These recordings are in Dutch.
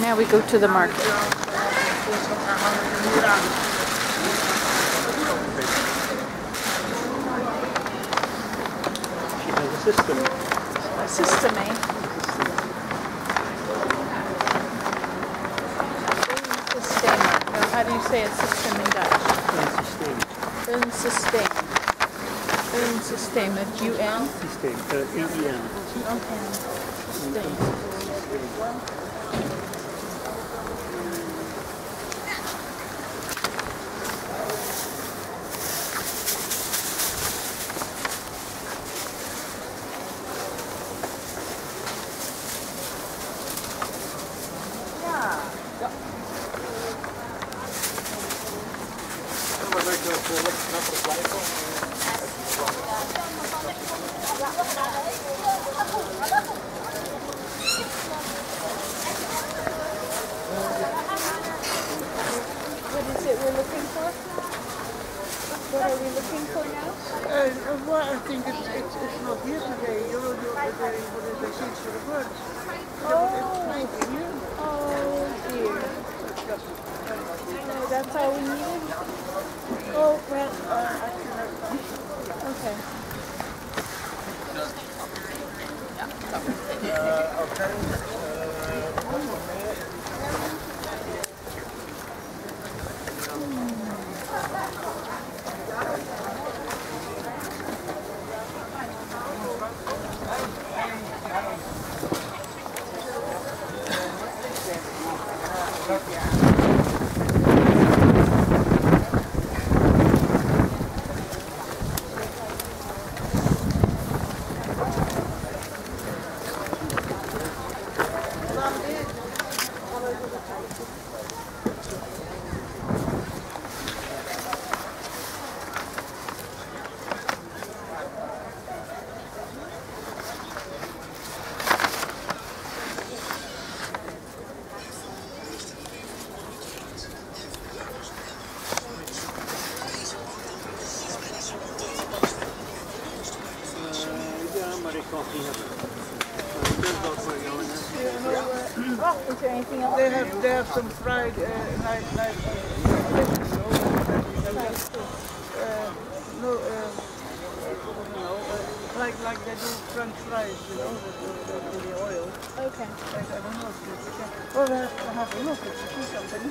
Now we go to the market. She has a system. System, eh? System. No, how do you say a system in Dutch? Een systeem. Een systeem. Een systeem met UN. Systeem. Uh, EEN. Okay. Systeem. That's all we needed? Well. Uh, okay. Uh, okay. Gracias. Is there anything else? They have, they have some fried, uh, like, like, uh, uh, no, uh, uh, like, like they do French fries, you know, with, with, with the oil. Okay. I, I don't know if it's. Well, we have to have a look, it's a tea company.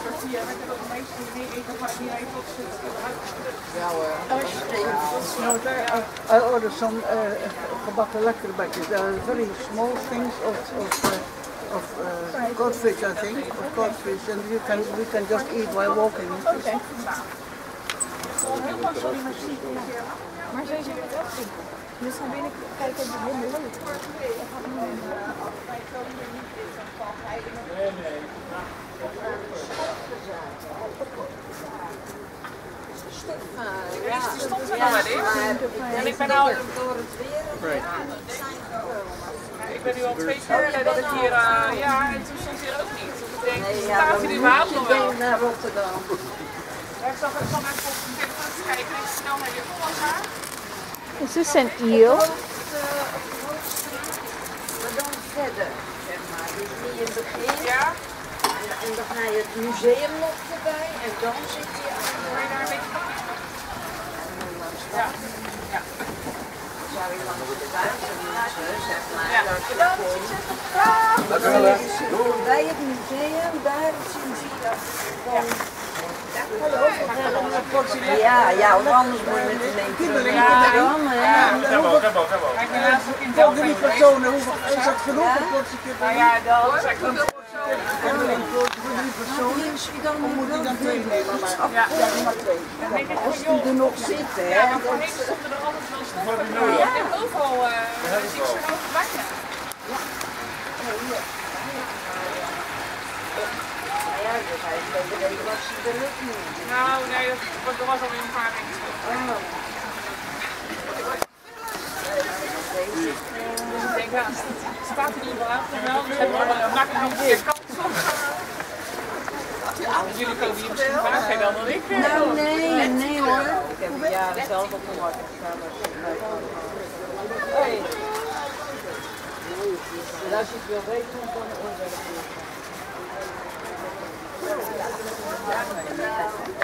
50 doen. No, there, I, I ordered some uh, gebakken lekkerbekjes. They are very small things of, of, uh, of uh, codfish, I think, of codfish, and you can, we can just eat while walking. Okay. Maar zij zullen het ook zien. Dus gaan binnen kijken en het is leuk. En ik ben nou Right. ik ben nu al twee keer dat ik hier, uh, ja, en toen stond hier ook niet. Dus ik denk, staat hier überhaupt nog wel? naar Rotterdam. Ja, ik zag van even op de telefoon kijken en ik snel naar je haar. Is this an eel? Maar dan verder, zeg maar. Dus niet in het begin. Ja, En, en dan ga je het museum nog voorbij. En dan zit de je daar een beetje van Ja. Ja. Zou langs de buitenmuur, zeg maar. Ja. Dat je dan komt. Bij het museum, daar zien ze dat. Dan, ja, ja, want anders moet je met de Rotterdam. hè. Kijk, mijn laatste kind Voor drie personen, is dat genoeg Ja? een ja, En. Of moet ik dan twee nemen? Ja. ja, maar. Als die er nog zitten, hè. Ja, er altijd wel stoffen. Je hebt ik ook bakken. Ja, niet. Nou, nee, dat was, was alweer een paar ik denk, ja, staat er niet wel aan. Hebben we wel een makkelijk nog meer kans op. Jullie komen hier misschien vaker dan dan ik. Nou, nee, nee hoor. Ik heb jaren zelf op de markt gestaan. En als je het wil weten, dan kan het wel.